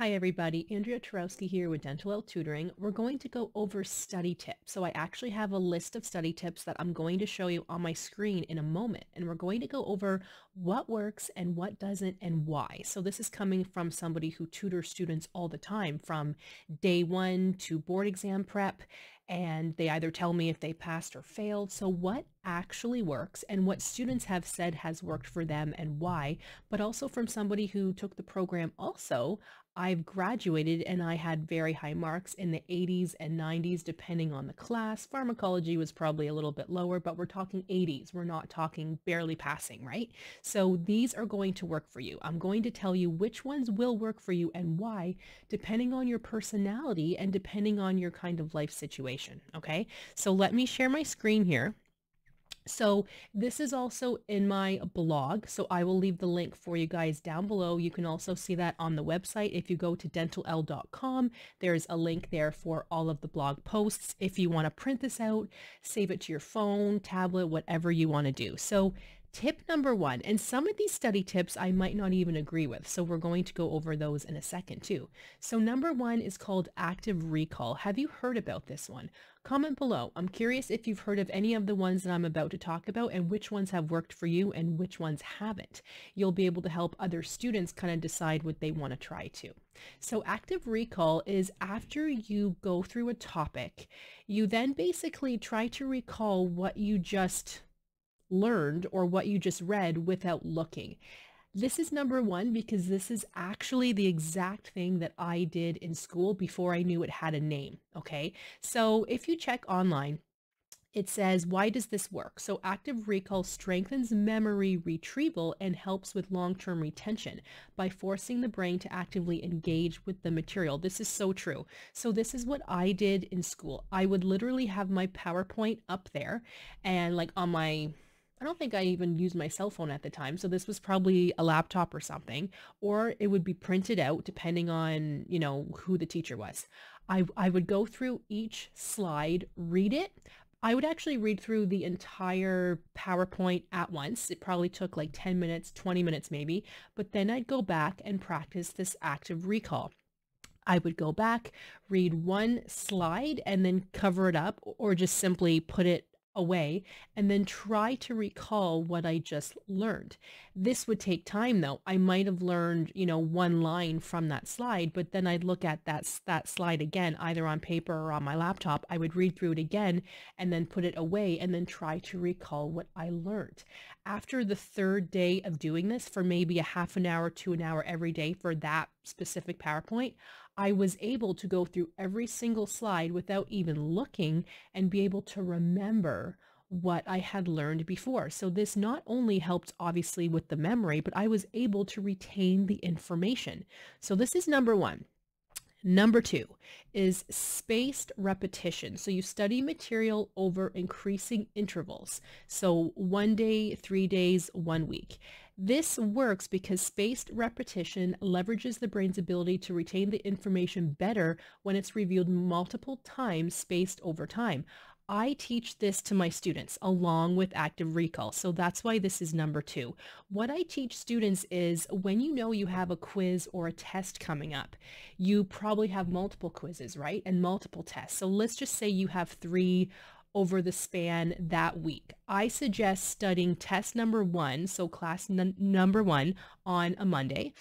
Hi everybody, Andrea Turowski here with Dentalelle Tutoring. We're going to go over study tips. So I actually have a list of study tips that I'm going to show you on my screen in a moment. And we're going to go over what works and what doesn't and why. So this is coming from somebody who tutors students all the time from day one to board exam prep and they either tell me if they passed or failed. So what actually works and what students have said has worked for them and why, but also from somebody who took the program also. I've graduated and I had very high marks in the 80s and 90s depending on the class. Pharmacology was probably a little bit lower, but we're talking 80s. We're not talking barely passing, right? So these are going to work for you. I'm going to tell you which ones will work for you and why, depending on your personality and depending on your kind of life situation, okay? So let me share my screen here. So this is also in my blog. So I will leave the link for you guys down below. You can also see that on the website. If you go to dentalelle.com, there's a link there for all of the blog posts. If you want to print this out, save it to your phone, tablet, whatever you want to do. So Tip number one, and some of these study tips I might not even agree with, so we're going to go over those in a second too. So number one is called active recall. Have you heard about this one? Comment below. I'm curious if you've heard of any of the ones that I'm about to talk about and which ones have worked for you and which ones haven't. You'll be able to help other students kind of decide what they want to try too. So active recall is after you go through a topic, you then basically try to recall what you just learned or what you just read without looking. This is number one because this is actually the exact thing that I did in school before I knew it had a name. Okay. So if you check online, it says, why does this work? So active recall strengthens memory retrieval and helps with long-term retention by forcing the brain to actively engage with the material. This is so true. So this is what I did in school. I would literally have my PowerPoint up there and like on my I don't think I even used my cell phone at the time, so this was probably a laptop or something, or it would be printed out depending on, you know, who the teacher was. I, I would go through each slide, read it. I would actually read through the entire PowerPoint at once. It probably took like 10 minutes, 20 minutes maybe, but then I'd go back and practice this active recall. I would go back, read one slide and then cover it up or just simply put it away and then try to recall what I just learned. This would take time though. I might have learned, you know, one line from that slide, but then I'd look at that, that slide again, either on paper or on my laptop. I would read through it again and then put it away and then try to recall what I learned. After the third day of doing this for maybe a half an hour to an hour every day for that specific PowerPoint, I was able to go through every single slide without even looking and be able to remember what I had learned before. So this not only helped obviously with the memory, but I was able to retain the information. So this is number one. Number two is spaced repetition. So you study material over increasing intervals. So one day, three days, one week. This works because spaced repetition leverages the brain's ability to retain the information better when it's reviewed multiple times spaced over time. I teach this to my students along with active recall. So that's why this is number two. What I teach students is when you know you have a quiz or a test coming up, you probably have multiple quizzes, right? And multiple tests. So let's just say you have three over the span that week. I suggest studying test number one, so class number one on a Monday.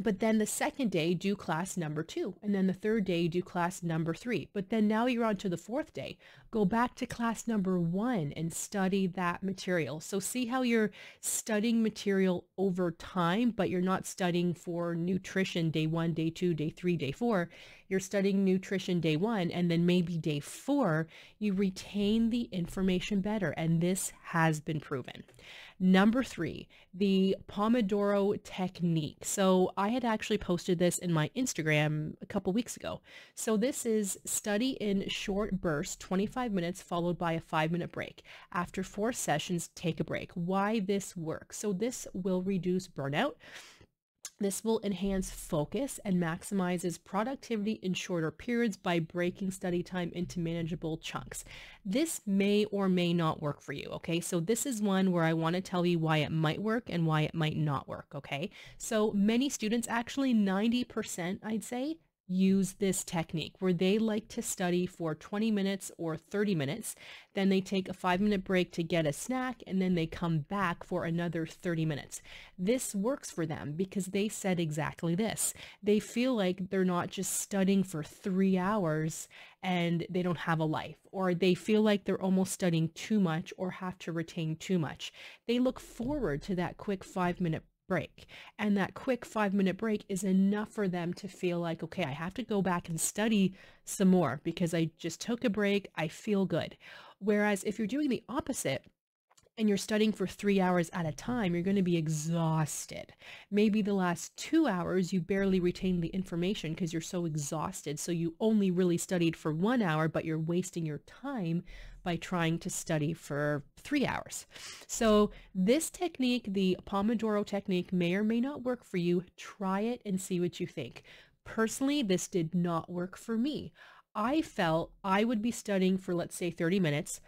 But then the second day, do class number two. And then the third day, do class number three. But then now you're on to the fourth day. Go back to class number one and study that material. So see how you're studying material over time, but you're not studying for nutrition day one, day two, day three, day four. You're studying nutrition day one, and then maybe day four, you retain the information better. And this has been proven. Number three, the Pomodoro technique. So I had actually posted this in my Instagram a couple weeks ago. So this is study in short bursts, 25 minutes followed by a five minute break. After four sessions, take a break. Why this works. So this will reduce burnout This will enhance focus and maximizes productivity in shorter periods by breaking study time into manageable chunks. This may or may not work for you, okay? So this is one where I want to tell you why it might work and why it might not work, okay? So many students, actually 90%, I'd say, use this technique where they like to study for 20 minutes or 30 minutes. Then they take a five minute break to get a snack and then they come back for another 30 minutes. This works for them because they said exactly this. They feel like they're not just studying for three hours and they don't have a life or they feel like they're almost studying too much or have to retain too much. They look forward to that quick five minute break. And that quick five minute break is enough for them to feel like, okay, I have to go back and study some more because I just took a break. I feel good. Whereas if you're doing the opposite, and you're studying for three hours at a time, you're going to be exhausted. Maybe the last two hours you barely retain the information because you're so exhausted. So you only really studied for one hour, but you're wasting your time by trying to study for three hours. So this technique, the Pomodoro technique, may or may not work for you. Try it and see what you think. Personally, this did not work for me. I felt I would be studying for, let's say, 30 minutes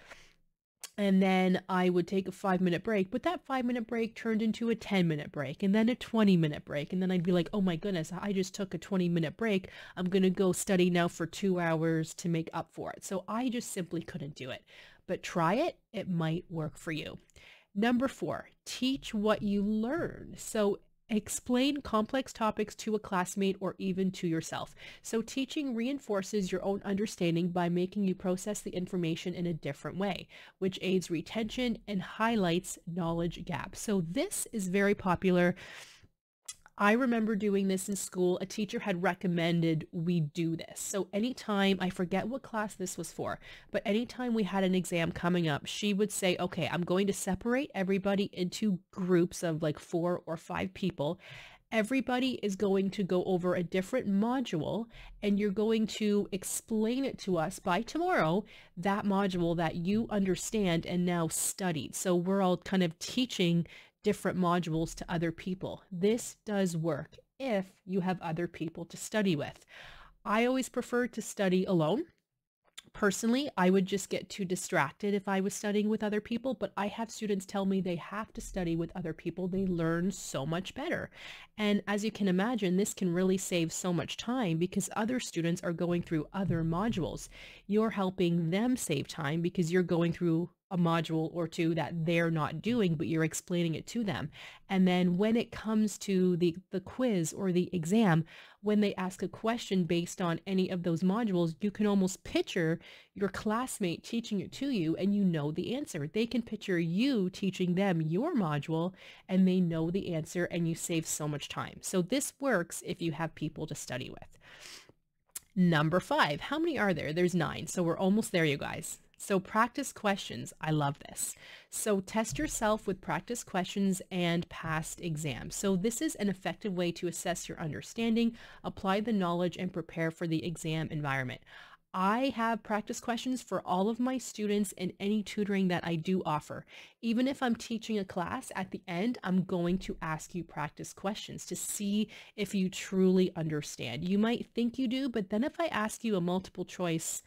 and then I would take a five minute break, but that five minute break turned into a 10 minute break and then a 20 minute break. And then I'd be like, oh my goodness, I just took a 20 minute break. I'm going to go study now for two hours to make up for it. So I just simply couldn't do it. But try it. It might work for you. Number four, teach what you learn. So Explain complex topics to a classmate or even to yourself. So teaching reinforces your own understanding by making you process the information in a different way, which aids retention and highlights knowledge gaps. So this is very popular I remember doing this in school. A teacher had recommended we do this. So anytime, I forget what class this was for, but anytime we had an exam coming up, she would say, okay, I'm going to separate everybody into groups of like four or five people. Everybody is going to go over a different module and you're going to explain it to us by tomorrow, that module that you understand and now studied. So we're all kind of teaching different modules to other people. This does work if you have other people to study with. I always prefer to study alone. Personally, I would just get too distracted if I was studying with other people, but I have students tell me they have to study with other people. They learn so much better. And as you can imagine, this can really save so much time because other students are going through other modules. You're helping them save time because you're going through a module or two that they're not doing, but you're explaining it to them. And then when it comes to the, the quiz or the exam, when they ask a question based on any of those modules, you can almost picture your classmate teaching it to you and you know the answer. They can picture you teaching them your module and they know the answer and you save so much time. So this works if you have people to study with. Number five, how many are there? There's nine. So we're almost there, you guys. So practice questions. I love this. So test yourself with practice questions and past exams. So this is an effective way to assess your understanding, apply the knowledge, and prepare for the exam environment. I have practice questions for all of my students in any tutoring that I do offer. Even if I'm teaching a class, at the end, I'm going to ask you practice questions to see if you truly understand. You might think you do, but then if I ask you a multiple choice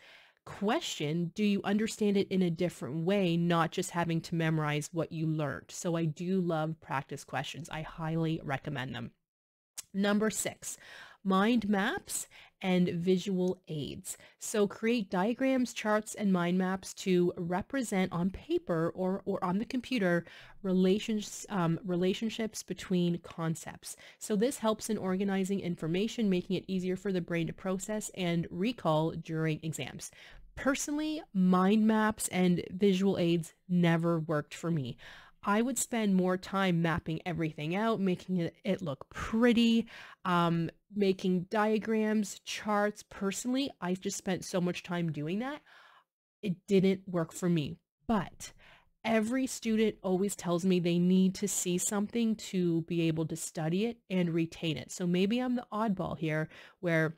question, do you understand it in a different way, not just having to memorize what you learned? So I do love practice questions. I highly recommend them. Number six, mind maps and visual aids. So create diagrams, charts, and mind maps to represent on paper or, or on the computer relations, um, relationships between concepts. So this helps in organizing information, making it easier for the brain to process and recall during exams. Personally, mind maps and visual aids never worked for me. I would spend more time mapping everything out, making it, it look pretty, um, making diagrams, charts. Personally, I just spent so much time doing that. It didn't work for me. But every student always tells me they need to see something to be able to study it and retain it. So maybe I'm the oddball here where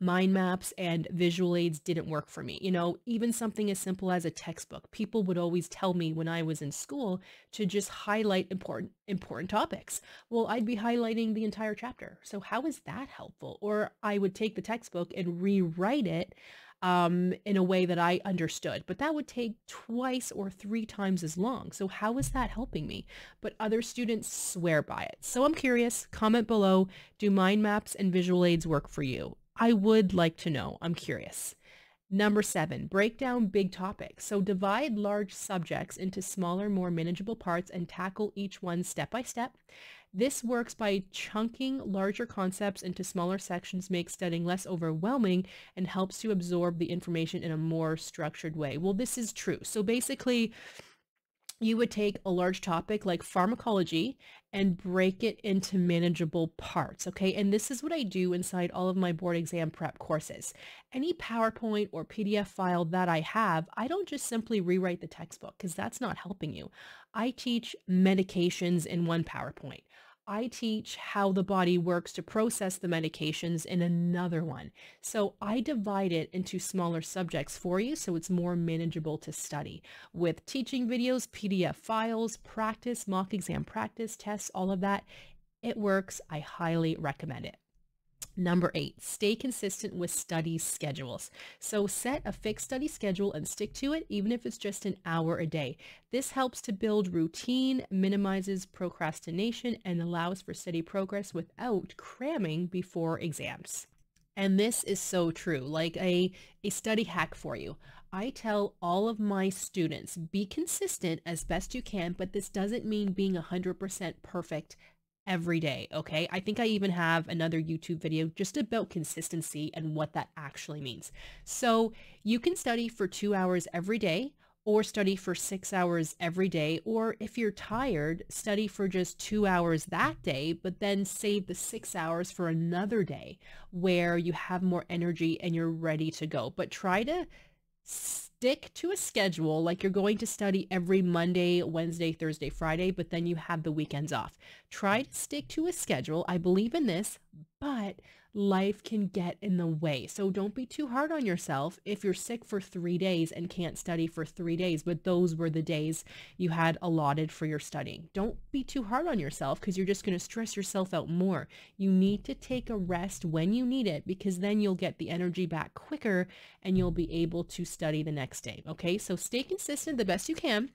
mind maps and visual aids didn't work for me. You know, even something as simple as a textbook. People would always tell me when I was in school to just highlight important important topics. Well, I'd be highlighting the entire chapter. So how is that helpful? Or I would take the textbook and rewrite it um, in a way that I understood. But that would take twice or three times as long. So how is that helping me? But other students swear by it. So I'm curious, comment below, do mind maps and visual aids work for you? I would like to know. I'm curious. Number seven, break down big topics. So divide large subjects into smaller, more manageable parts and tackle each one step by step. This works by chunking larger concepts into smaller sections, makes studying less overwhelming, and helps you absorb the information in a more structured way. Well, this is true. So basically, you would take a large topic like pharmacology and break it into manageable parts, okay? And this is what I do inside all of my board exam prep courses. Any PowerPoint or PDF file that I have, I don't just simply rewrite the textbook because that's not helping you. I teach medications in one PowerPoint. I teach how the body works to process the medications in another one. So I divide it into smaller subjects for you so it's more manageable to study. With teaching videos, PDF files, practice, mock exam practice, tests, all of that, it works. I highly recommend it. Number eight, stay consistent with study schedules. So set a fixed study schedule and stick to it, even if it's just an hour a day. This helps to build routine, minimizes procrastination, and allows for steady progress without cramming before exams. And this is so true, like a, a study hack for you. I tell all of my students, be consistent as best you can, but this doesn't mean being 100% perfect every day, okay? I think I even have another YouTube video just about consistency and what that actually means. So you can study for two hours every day or study for six hours every day. Or if you're tired, study for just two hours that day, but then save the six hours for another day where you have more energy and you're ready to go. But try to stick to a schedule like you're going to study every Monday, Wednesday, Thursday, Friday, but then you have the weekends off. Try to stick to a schedule. I believe in this, but life can get in the way. So don't be too hard on yourself if you're sick for three days and can't study for three days, but those were the days you had allotted for your studying. Don't be too hard on yourself because you're just going to stress yourself out more. You need to take a rest when you need it because then you'll get the energy back quicker and you'll be able to study the next day. Okay, so stay consistent the best you can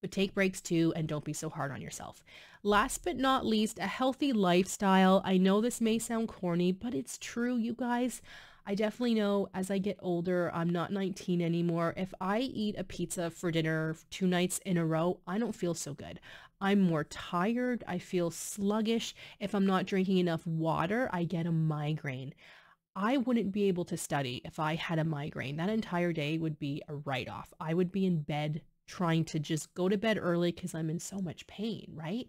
but take breaks too and don't be so hard on yourself. Last but not least, a healthy lifestyle. I know this may sound corny, but it's true, you guys. I definitely know as I get older, I'm not 19 anymore. If I eat a pizza for dinner two nights in a row, I don't feel so good. I'm more tired. I feel sluggish. If I'm not drinking enough water, I get a migraine. I wouldn't be able to study if I had a migraine. That entire day would be a write-off. I would be in bed trying to just go to bed early because I'm in so much pain, right?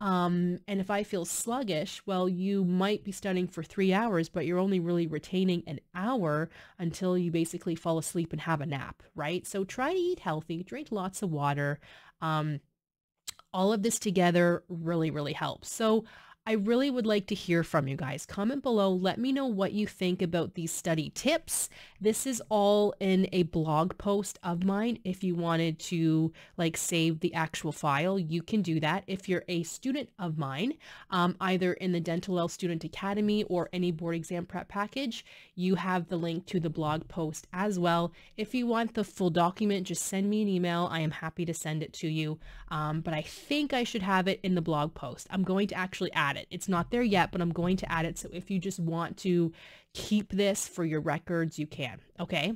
Um, and if I feel sluggish, well, you might be studying for three hours, but you're only really retaining an hour until you basically fall asleep and have a nap, right? So try to eat healthy, drink lots of water. Um, all of this together really, really helps. So I really would like to hear from you guys. Comment below. Let me know what you think about these study tips. This is all in a blog post of mine. If you wanted to like save the actual file, you can do that. If you're a student of mine, um, either in the Dentalelle Student Academy or any board exam prep package, you have the link to the blog post as well. If you want the full document, just send me an email. I am happy to send it to you. Um, but I think I should have it in the blog post. I'm going to actually add add it. It's not there yet, but I'm going to add it. So if you just want to keep this for your records, you can. Okay.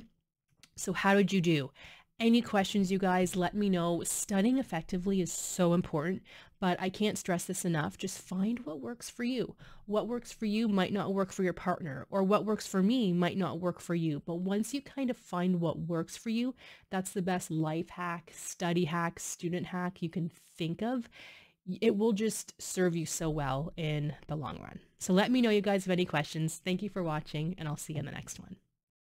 So how did you do? Any questions, you guys, let me know. Studying effectively is so important, but I can't stress this enough. Just find what works for you. What works for you might not work for your partner, or what works for me might not work for you. But once you kind of find what works for you, that's the best life hack, study hack, student hack you can think of it will just serve you so well in the long run. So let me know you guys have any questions. Thank you for watching and I'll see you in the next one.